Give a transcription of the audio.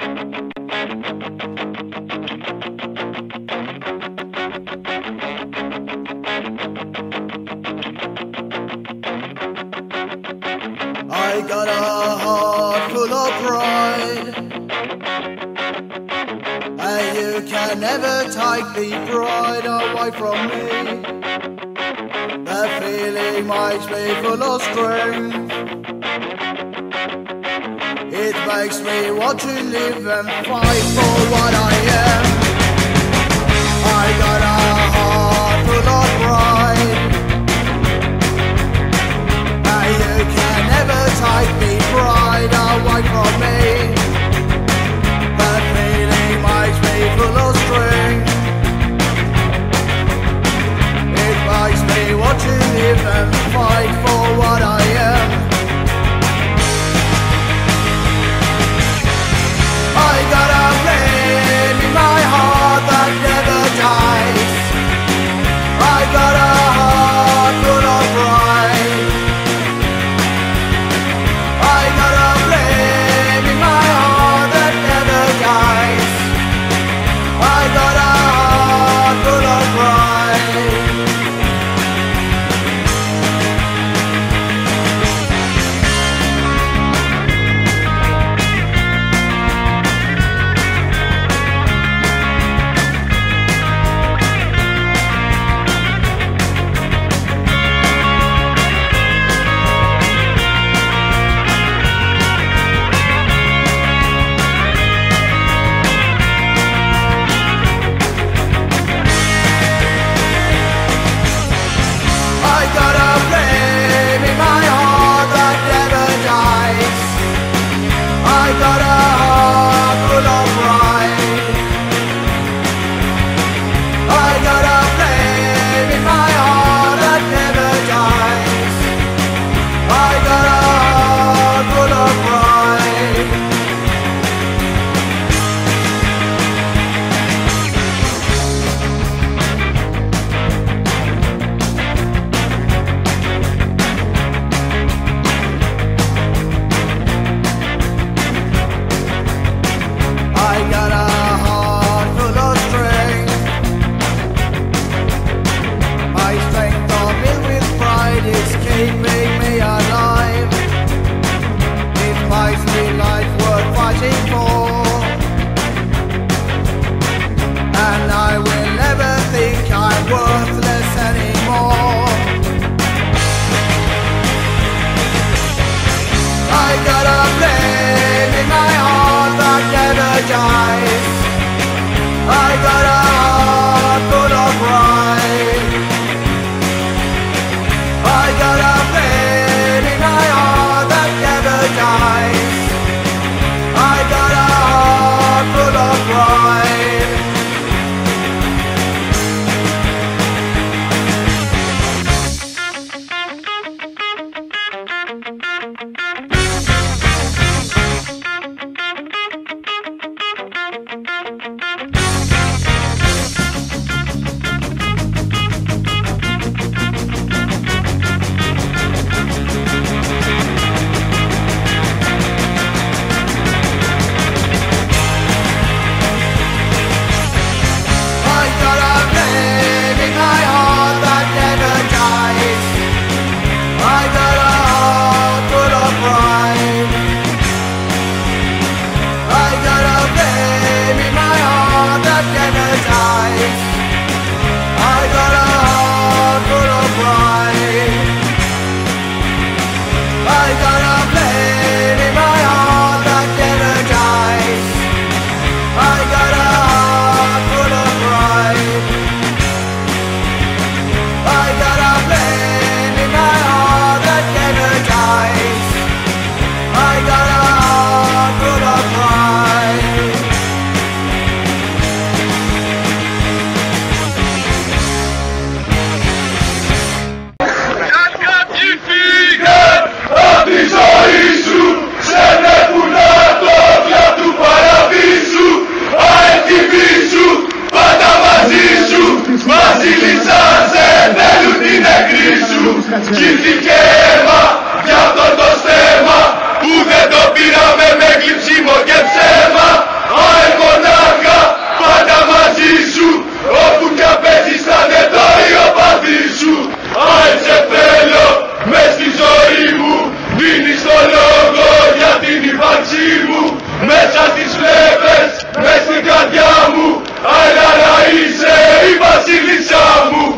I got a heart full of pride. And you can never take the pride away from me. The feeling makes me full of strength. It makes me want to live and fight for what I am. I got. skies I got μέσα στις λέπες, μέσα στην καρδιά μου, αλλά να είσαι η βασίλισσά μου.